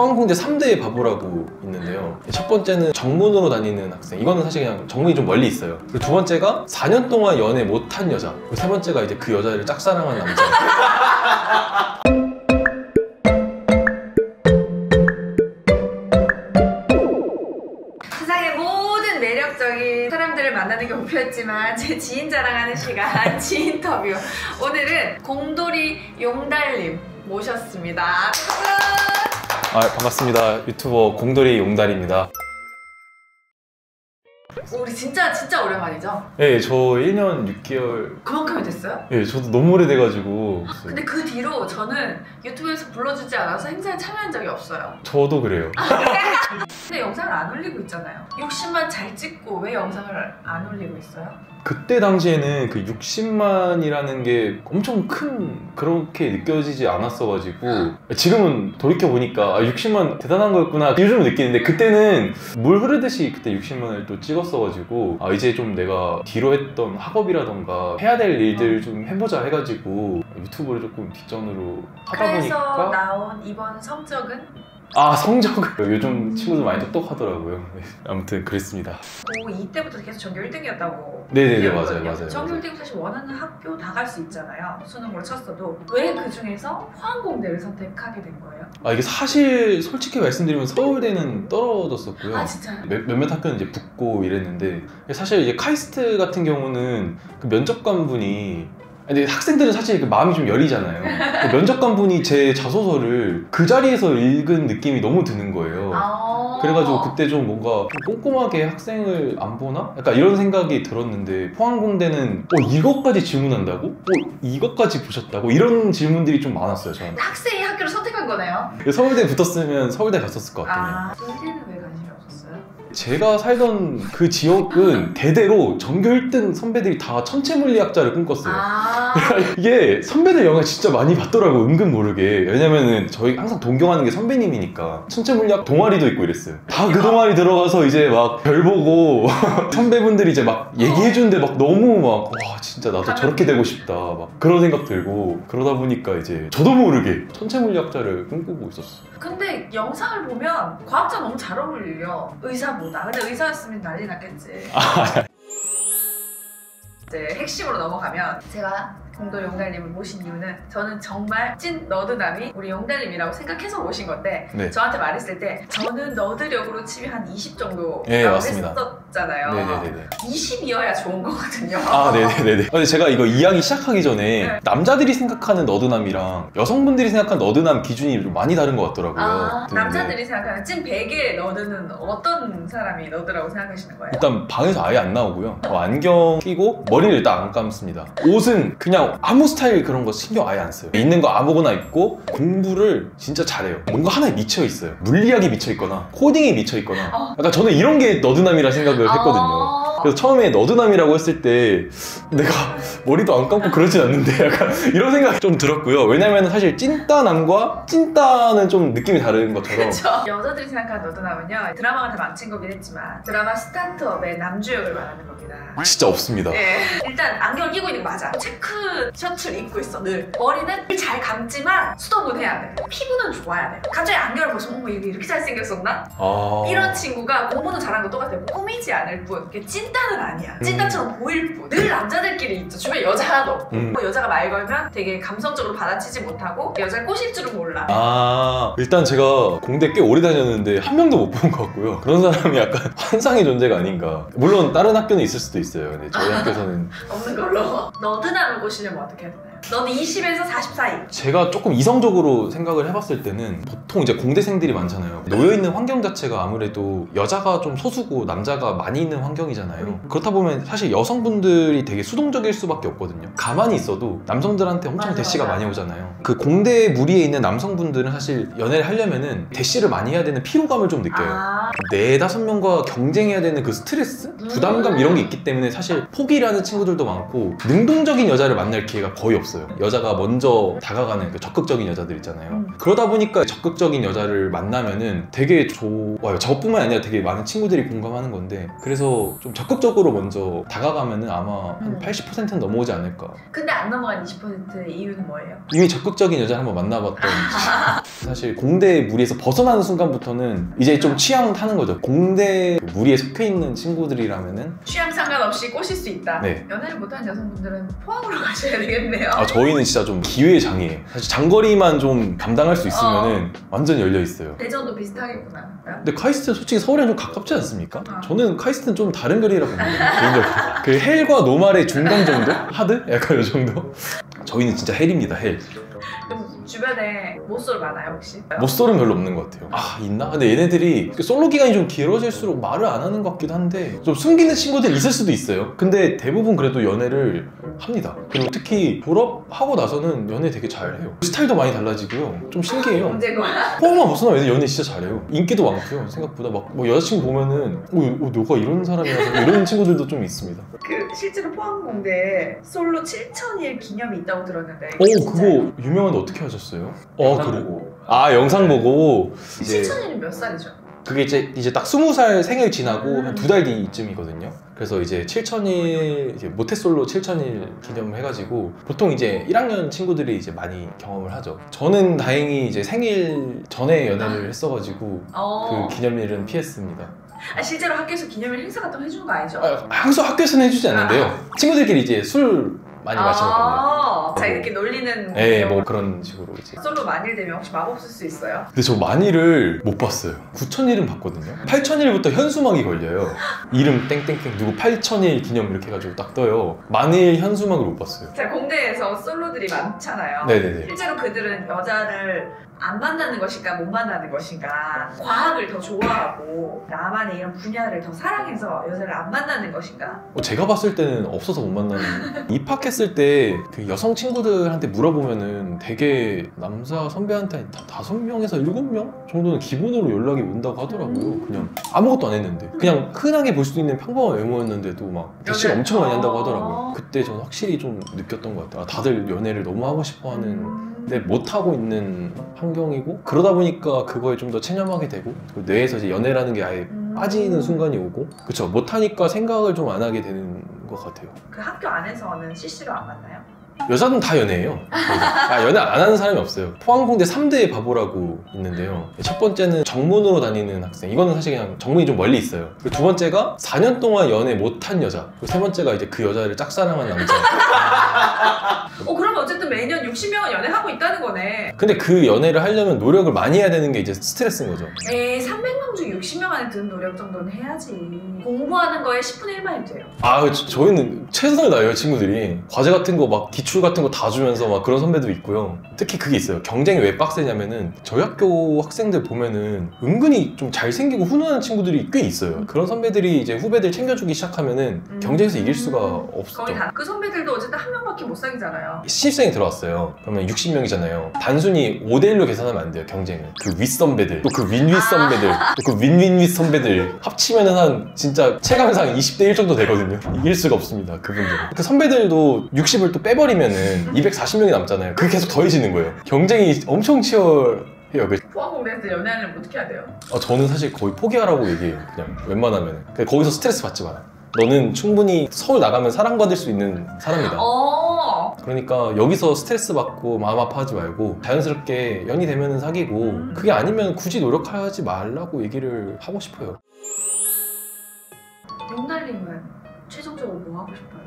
포항공대 3대의 바보라고 있는데요. 첫 번째는 정문으로 다니는 학생. 이거는 사실 그냥 정문이 좀 멀리 있어요. 그리고 두 번째가 4년 동안 연애 못한 여자. 그리고 세 번째가 이제 그 여자를 짝사랑한 남자. 세상의 모든 매력적인 사람들을 만나는 게 목표였지만 제 지인 자랑하는 시간 지인터뷰 오늘은 공돌이 용달님 모셨습니다 아, 반갑습니다. 유튜버 공돌이 용달입니다. 우리 진짜 진짜 오랜만이죠? 네, 저 1년 6개월. 그만큼이 됐어요? 예, 저도 너무 오래돼가지고. 근데 그 뒤로 저는 유튜브에서 불러주지 않아서 행사에 참여한 적이 없어요 저도 그래요. 근데 영상을 안 올리고 있잖아요 60만 잘 찍고 왜 영상을 안 올리고 있어요? 그때 당시에는 그 60만이라는 게 엄청 큰 그렇게 느껴지지 않았어가지고 지금은 돌이켜 보니까 아, 60만 대단한 거였구나 요즘 느끼는데 그때는 물 흐르듯이 그때 60만을 또 찍었어가지고 아 이제 좀 내가 뒤로 했던 학업이라던가 해야 될 일들 좀 해보자 해가지고 유튜브를 조금 뒷전으로 하다 그래서 보니까 나온 이번 성적은 아 성적을. 요즘 친구들 많이 똑똑하더라고요. 네, 아무튼 그랬습니다. 고2 때부터 계속 전교 1등이었다고 네네네 맞아요 맞아요 전교 맞아요. 1등 사실 원하는 학교 다갈수 있잖아요. 수능으로 쳤어도. 왜 그 중에서 포항공대를 선택하게 된 거예요? 아 이게 사실 솔직히 말씀드리면 서울대는 떨어졌었고요. 아 진짜요? 몇, 몇몇 학교는 이제 붙고 이랬는데 사실 이제 카이스트 같은 경우는 그 면접관 분이 근데 학생들은 사실 그 마음이 좀 여리잖아요. 그 면접관 분이 제 자소서를 그 자리에서 읽은 느낌이 너무 드는 거예요. 아 그래가지고 그때 좀 뭔가 좀 꼼꼼하게 학생을 안 보나? 약간 이런 생각이 들었는데 포항공대는 어 이것까지 질문한다고? 어 이것까지 보셨다고? 이런 질문들이 좀 많았어요 저한테. 학생이 학교를 선택한 거네요 서울대 붙었으면 서울대 갔었을 것 같긴 해요. 아 의대는 왜? 제가 살던 그 지역은 대대로 전교 1등 선배들이 다 천체 물리학자를 꿈꿨어요. 아. 이게 선배들 영화 진짜 많이 봤더라고 은근 모르게. 왜냐면은 저희 항상 동경하는 게 선배님이니까. 천체 물리학 동아리도 있고 이랬어요. 다 그 동아리 들어가서 이제 막 별 보고 선배분들이 이제 막 얘기해 주는데 막 너무 막 와 진짜 나도 저렇게 되고 싶다. 막 그런 생각 들고 그러다 보니까 이제 저도 모르게 천체 물리학자를 꿈꾸고 있었어요. 근데 영상을 보면 과학자 너무 잘 어울려. 의사 보다 근데 의사였으면 난리 났겠지. 이제 핵심으로 넘어가면 제가 공도 용달님을 모신 이유는 저는 정말 찐 너드남이 우리 용달님이라고 생각해서 모신 건데 네. 저한테 말했을 때 저는 너드력으로 치면 한20 정도 네, 맞습니다. 했었잖아요 네네네네 20이어야 좋은 거거든요 아, 네네네네. 근데 제가 이거 이야기 시작하기 전에 네. 남자들이 생각하는 너드남이랑 여성분들이 생각하는 너드남 기준이 좀 많이 다른 것 같더라고요. 아, 근데 남자들이 생각하는 찐 100의 너드는 어떤 사람이 너드라고 생각하시는 거예요? 일단 방에서 아예 안 나오고요. 어, 안경 끼고 머리를 일단 안 감습니다. 옷은 그냥 아무 스타일 그런 거 신경 아예 안 써요. 있는 거 아무거나 입고 공부를 진짜 잘해요. 뭔가 하나에 미쳐 있어요. 물리학에 미쳐 있거나 코딩에 미쳐 있거나. 어. 약간 저는 이런 게 너드남이라 생각을 했거든요. 아. 그래서 처음에 너드남이라고 했을 때 내가 머리도 안 감고 그러진 않는데 약간 이런 생각이 좀 들었고요. 왜냐면 사실 찐따남과 찐따는 좀 느낌이 다른 것처럼 그렇죠. 여자들이 생각하는 너드남은요 드라마가 다 망친 거긴 했지만 드라마 스타트업의 남주역을 말하는 겁니다. 진짜 없습니다. 네. 일단 안경 끼고 있는 거 맞아. 체크 셔츠를 입고 있어 늘. 머리는 잘 감지만 수동은 해야 돼. 피부는 좋아야 돼. 갑자기 안경을 보시면 어머 이게 이렇게 잘생겼었나? 아... 이런 친구가 공부는 잘하는 거 똑같아요. 꾸미지 않을 뿐. 이게 찐따는 아니야. 찐따처럼 보일 뿐. 늘 남자들끼리 있죠. 주변에 여자 하나도 없고. 음. 뭐 여자가 말 걸면 되게 감성적으로 받아치지 못하고 여자를 꼬실 줄은 몰라. 아 일단 제가 공대 꽤 오래 다녔는데 한 명도 못 본 것 같고요 그런 사람이 약간 환상의 존재가 아닌가 물론 다른 학교는 있을 수도 있어요 근데 저희 학교에서는 없는 걸로. 너드남을 꼬시려면 어떻게 해야 되나요? 너는 20에서 40 사이. 제가 조금 이성적으로 생각을 해봤을 때는 보통 이제 공대생들이 많잖아요. 놓여있는 환경 자체가 아무래도 여자가 좀 소수고 남자가 많이 있는 환경이잖아요. 그렇다 보면 사실 여성분들이 되게 수동적일 수밖에 없거든요. 가만히 있어도 남성들한테 엄청 대시가. 많이 오잖아요. 그 공대 무리에 있는 남성분들은 사실 연애를 하려면은 대시를 많이 해야 되는 피로감을 좀 느껴요. 아, 네 다섯 명과 경쟁해야 되는 그 스트레스, 부담감 이런 게 있기 때문에 사실 포기를 하는 친구들도 많고 능동적인 여자를 만날 기회가 거의 없어요. 없어요. 여자가 먼저 다가가는 그 적극적인 여자들 있잖아요. 음. 그러다 보니까 적극적인 여자를 만나면은 되게 좋아요. 저뿐만 아니라 되게 많은 친구들이 공감하는 건데 그래서 좀 적극적으로 먼저 다가가면은 아마 한 음. 80%는 넘어오지 않을까. 근데 안 넘어간 20%의 이유는 뭐예요? 이미 적극적인 여자를 한번 만나봤던 사실 공대 무리에서 벗어나는 순간부터는 이제 좀 취향 타는 거죠. 공대 무리에 속해 있는 친구들이라면은 취향 상관없이 꼬실 수 있다. 네. 연애를 못하는 여성분들은 포항으로 가셔야 되겠네요. 아 저희는 진짜 좀 기회의 장이에요. 사실 장거리만 좀 감당할 수 있으면은 완전 열려 있어요. 대전도 비슷하겠구나. 근데 카이스트 솔직히 서울이랑 좀 가깝지 않습니까? 아. 저는 카이스트는 좀 다른 거리라고 봅니다. 개인적으로. 그 hell과 normal의 중간 정도? Hard? 약간 이 정도? 저희는 진짜 hell입니다, hell. 주변에 모쏠 많아요 혹시? 모쏠은 별로 없는 것 같아요. 아, 있나? 근데 얘네들이 그 솔로 기간이 좀 길어질수록 말을 안 하는 것 같기도 한데 좀 숨기는 친구들이 있을 수도 있어요. 근데 대부분 그래도 연애를 합니다. 그리고 특히 졸업하고 나서는 연애 되게 잘해요. 스타일도 많이 달라지고요. 좀 신기해요. 포항만 벗어나 애들 연애 진짜 잘해요. 인기도 많고요. 생각보다 막 뭐 여자친구 보면은 어, 어 너가 이런 사람이라서 이런 친구들도 좀 있습니다. 그 실제로 포항공대에 솔로 7천일 기념이 있다고 들었는데 어 진짜요? 그거 유명한데 어떻게 하셨어요? 어 영상 그래? 보고. 아 영상 보고 이제 7천일은 몇 살이죠? 그게 이제 이제 딱 스무 살 생일 지나고 음. 한두 달 뒤쯤이거든요. 그래서 이제 7천일 이제 모태솔로 7천일 기념을 해가지고 보통 이제 1학년 친구들이 이제 많이 경험을 하죠. 저는 다행히 이제 생일 전에 연애를 했어가지고 어. 그 기념일은 피했습니다. 아, 실제로 학교에서 기념일 행사 같은 거 해주는 거 아니죠? 아, 항상 학교에서는 해주지 않는데요. 친구들끼리 이제 술 많이 마시거든요. 아, 자 이렇게 놀리는 네. 뭐 그런 식으로 이제. 솔로 만일 되면 혹시 마법 쓸 수 있어요? 근데 저 만일을 못 봤어요. 9천일은 봤거든요. 8천일부터 현수막이 걸려요. 이름 땡땡땡 누구 8천일 기념 이렇게 해가지고 딱 떠요. 만일 현수막을 못 봤어요. 자 공대에서 솔로들이 많잖아요. 네네네. 실제로 그들은 여자를 안 만나는 것인가 못 만나는 것인가 과학을 더 좋아하고 나만의 이런 분야를 더 사랑해서 여자를 안 만나는 것인가 뭐 제가 봤을 때는 없어서 못 만나는. 입학했을 때 그 여성 친구들한테 물어보면은 되게 남자 선배한테 다 다섯 명에서 일곱 명 정도는 기본으로 연락이 온다고 하더라고요. 그냥 아무것도 안 했는데 그냥 흔하게 볼 수 있는 평범한 외모였는데도 막 대시를? 엄청 많이 한다고 어. 하더라고요. 그때 저는 확실히 좀 느꼈던 것 같아요. 아, 다들 연애를 너무 하고 싶어하는 음. 근데 못 하고 있는 환경이고 그러다 보니까 그거에 좀 더 체념하게 되고 그 뇌에서 이제 연애라는 게 아예 음. 빠지는 순간이 오고 그쵸 못 하니까 생각을 좀 안 하게 되는 것 같아요. 그 학교 안에서는 CC로 안 만나요? 여자는 다 연애해요. 아, 연애 안 하는 사람이 없어요. 포항공대 3대 바보라고 있는데요. 첫 번째는 정문으로 다니는 학생. 이거는 사실 그냥 정문이 좀 멀리 있어요. 그리고 두 번째가 4년 동안 연애 못한 여자. 그리고 세 번째가 이제 그 여자를 짝사랑한 남자. 어 그러면 어쨌든 매년 60명은 연애하고 있다는 거네 근데 그 연애를 하려면 노력을 많이 해야 되는 게 이제 스트레스인 거죠. 에이 300명 중 60명 안에 드는 노력 정도는 해야지 공부하는 거에 10분의 1만 해도 돼요 아, 저- 저희는 최선을 다해요, 친구들이. 과제 같은 거 막 기출 같은 거 다 주면서 막 그런 선배도 있고요. 특히 그게 있어요. 경쟁이 왜 빡세냐면은 저희 학교 학생들 보면은 은근히 좀 잘생기고 훈훈한 친구들이 꽤 있어요. 그런 선배들이 이제 후배들 챙겨주기 시작하면은 음. 경쟁에서 이길 수가 거의 없죠. 다그 선배들도 어쨌든 한 명밖에 못 사귀잖아요 신입생이 들어왔어요. 그러면 60명이잖아요. 단순히 5대1로 계산하면 안 돼요, 경쟁을. 그 윗선배들, 또 그 윈윗 선배들, 또 그 윈윈윗 선배들 합치면은 한 진짜 체감상 20대1 정도 되거든요. 이길 수가 없습니다, 그분들. 그 선배들도 60을 또 빼버리면은 240명이 남잖아요. 그게 계속 더해지는 거예요. 경쟁이 엄청 치열 해요. 그 포항공대에서 연애하려면 어떻게 해야 돼요? 아, 저는 사실 거의 포기하라고 얘기해요. 그냥 웬만하면. 그냥 거기서 스트레스 받지 마라. 너는 충분히 서울 나가면 사랑받을 수 있는 사람이다. 어 그러니까 여기서 스트레스 받고 마음 아파하지 말고 자연스럽게 연이 되면 사귀고 음. 그게 아니면 굳이 노력하지 말라고 얘기를 하고 싶어요. 용달님은 최종적으로 뭐 하고 싶어요?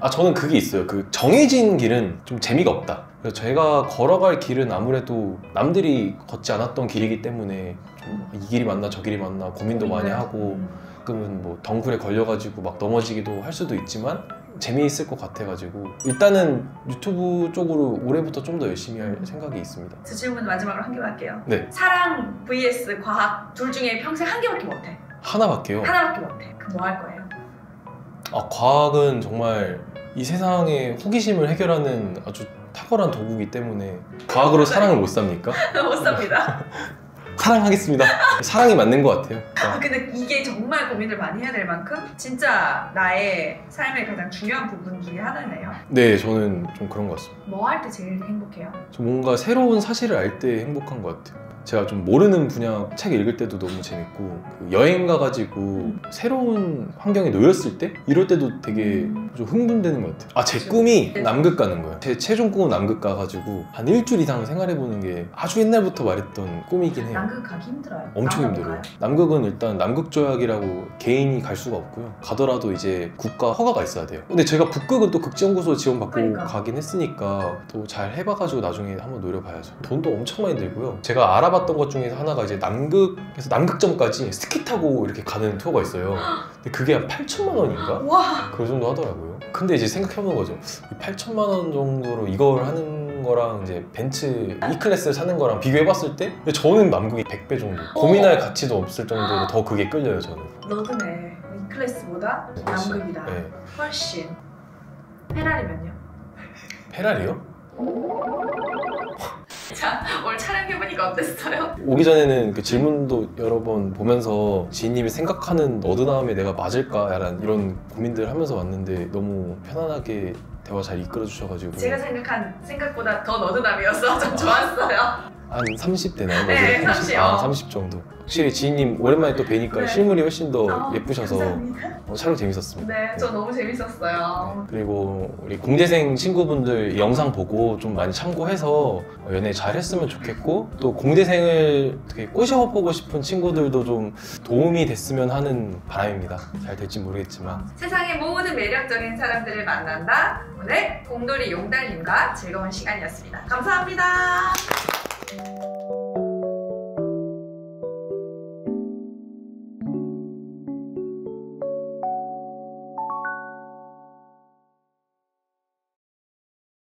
아 저는 그게 있어요. 그 정해진 길은 좀 재미가 없다. 그래서 제가 걸어갈 길은 아무래도 남들이 걷지 않았던 길이기 때문에 좀이 길이 맞나 저 길이 맞나 고민도 많이 하고 음. 가끔은 뭐 덩굴에 걸려가지고 막 넘어지기도 할 수도 있지만 재미있을 것 같아가지고 일단은 유튜브 쪽으로 올해부터 좀 더 열심히 할 생각이 있습니다. 저 질문 마지막으로 한 개만 할게요. 네. 사랑 vs 과학 둘 중에 평생 한 개밖에 못해. 하나밖에요. 하나밖에 못해. 그럼 뭐 할 거예요? 아, 과학은 정말 이 세상의 호기심을 해결하는 아주 탁월한 도구이기 때문에 과학으로 사랑을 못 삽니까? 못 삽니다. 사랑하겠습니다. 사랑이 맞는 것 같아요. 아, 근데 이게 정말 고민을 많이 해야 될 만큼 진짜 나의 삶의 가장 중요한 부분 중에 하나네요. 네, 저는 좀 그런 것 같습니다. 뭐 할 때 제일 행복해요? 좀 뭔가 새로운 사실을 알 때 행복한 것 같아요. 제가 좀 모르는 분야 책 읽을 때도 너무 재밌고 그 여행 가가지고 새로운 환경에 놓였을 때 이럴 때도 되게 좀 흥분되는 것 같아요. 아 제 꿈이 남극 가는 거예요. 제 최종 꿈은 남극 가가지고 한 일주일 이상 생활해보는 게 아주 옛날부터 말했던 꿈이긴 해요. 남극 가기 힘들어요. 네. 엄청? 힘들어요. 남극은 일단 남극 조약이라고 개인이 갈 수가 없고요. 가더라도 이제 국가 허가가 있어야 돼요. 근데 제가 북극은 또 극지연구소 지원받고 그러니까. 가긴 했으니까 또 잘 해봐가지고 나중에 한번 노려봐야죠. 돈도 엄청 많이 들고요. 제가 알아봤 던 것 중에서 하나가 이제 남극에서 남극점까지 스키 타고 이렇게 가는 투어가 있어요. 근데 그게 한 8천만 원인가? 와 그 정도 하더라고요. 근데 이제 생각해보는 거죠. 8천만 원 정도로 이걸 하는 거랑 이제 벤츠 E 클래스를 사는 거랑 비교해봤을 때 저는 남극이 100배 정도. 고민할 가치도 없을 정도로 더 그게 끌려요 저는. nerd네 E 클래스보다 남극이다. 네. 훨씬 페라리면요? 페라리요? 자 오늘 촬영해보니까 어땠어요? 오기 전에는 그 질문도 여러 번 보면서 지인님이 생각하는 너드남에 내가 맞을까 약간 이런 고민들 하면서 왔는데 너무 편안하게 대화 잘 이끌어 주셔가지고 제가 생각한 생각보다 더 너드남이어서 좀 좋았어요. 한 30대나요? 네, 30. 아, 30 정도. 확실히 지인님 오랜만에 또 뵈니까 네. 실물이 훨씬 더 어, 예쁘셔서 감사합니다. 어, 촬영 재밌었습니다. 네, 저 너무 재밌었어요. 그리고 우리 공대생 친구분들 이 영상 보고 좀 많이 참고해서 연애 잘 했으면 좋겠고 또 공대생을 되게 꼬셔보고 싶은 친구들도 좀 도움이 됐으면 하는 바람입니다. 잘 될지 모르겠지만 세상의 모든 매력적인 사람들을 만난다. 오늘 공돌이 용달님과 즐거운 시간이었습니다. 감사합니다. Thank you.